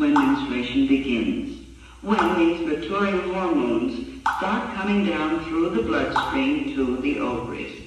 when menstruation begins, when these maturing hormones start coming down through the bloodstream to the ovaries.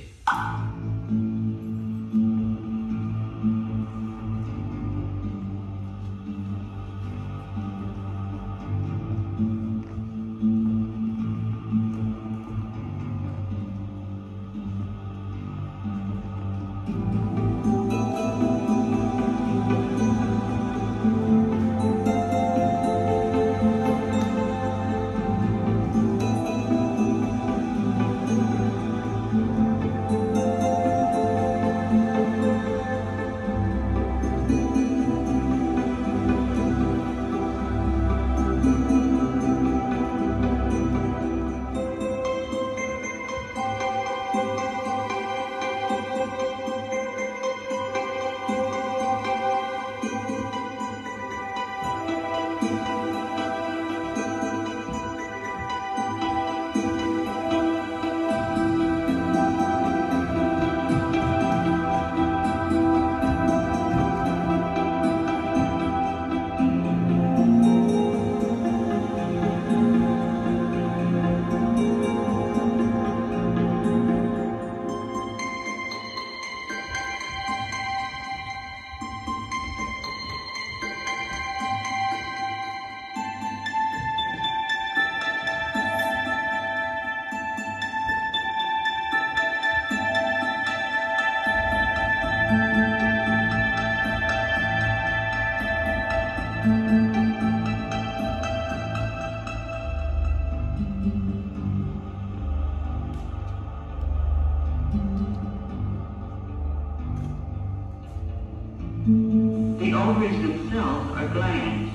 Themselves are glands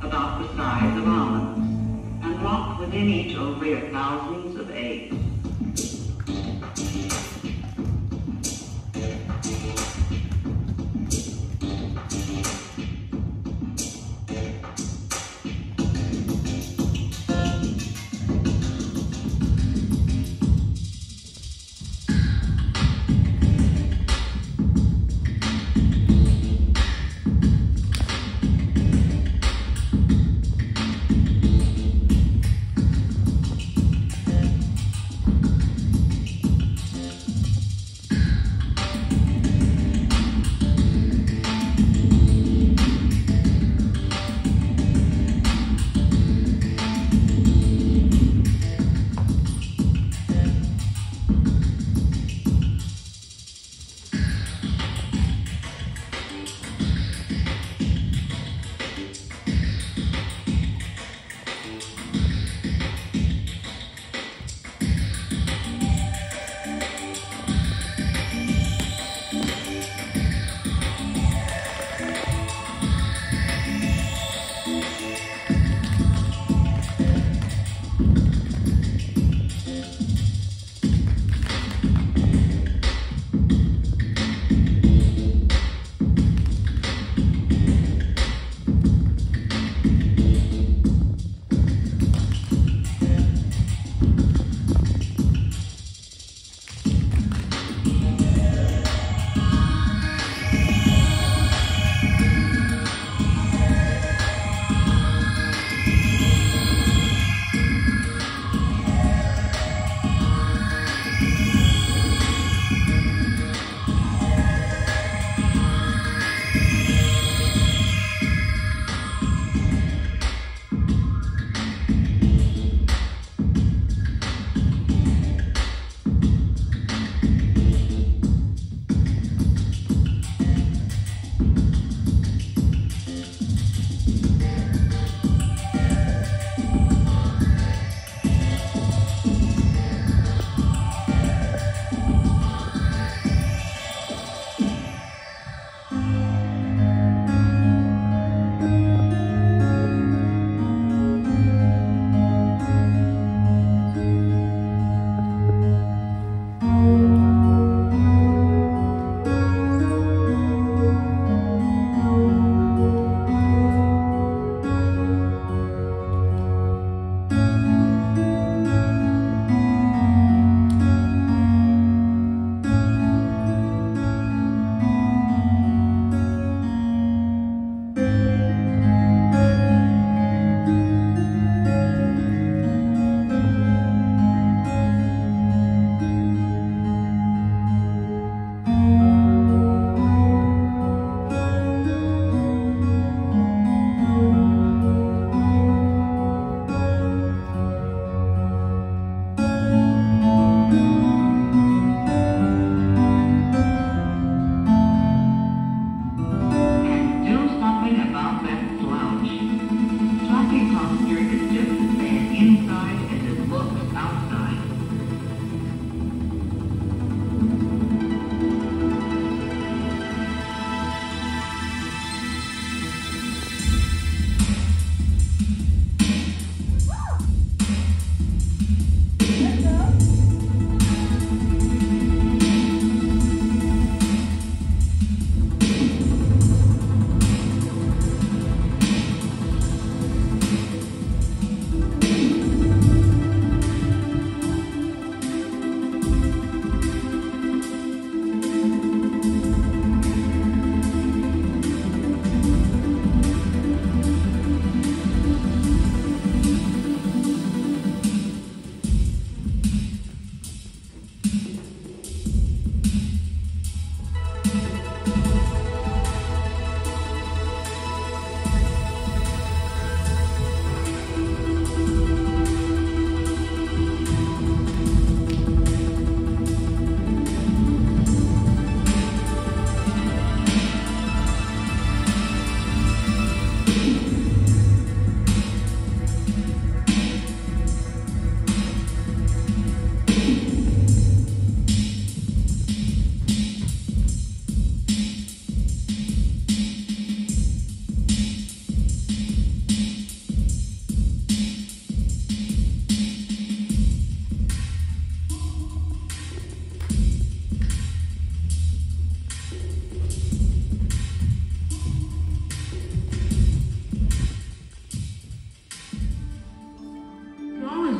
about the size of almonds, and locked within each ovary are thousands of eggs.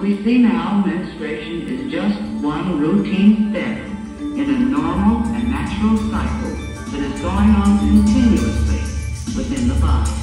We see now, menstruation is just one routine step in a normal and natural cycle that is going on continuously within the body.